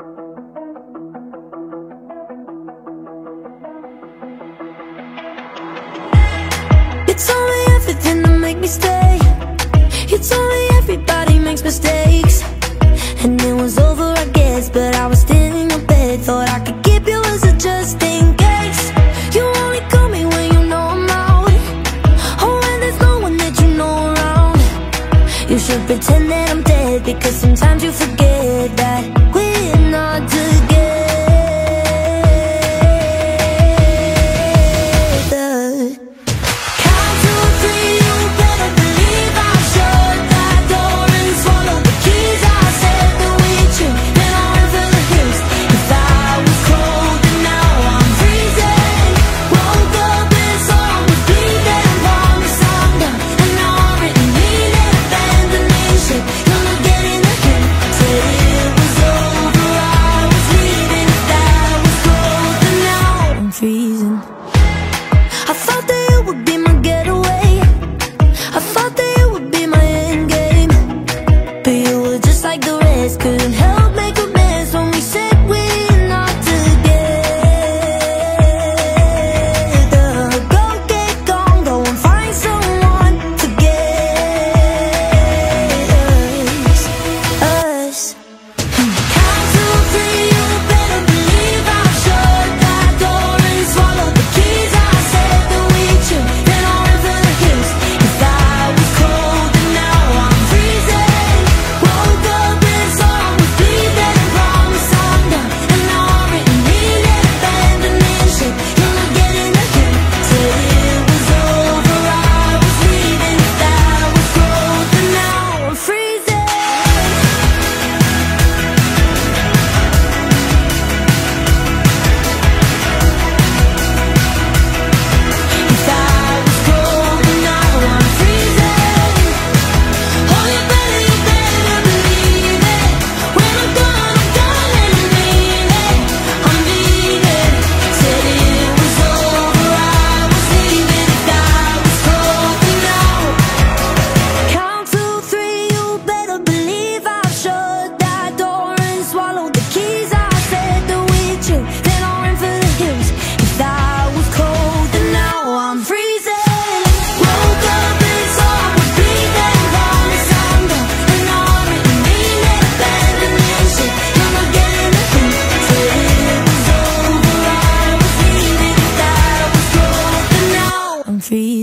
You told me everything to make me stay. You told me everybody makes mistakes. And it was over, I guess But I was still in your bed Thought I could keep you as a just in case. You only call me when you know I'm out. Oh, or when there's no one that you know around. You should pretend that I'm dead Because sometimes you forget couldn't help free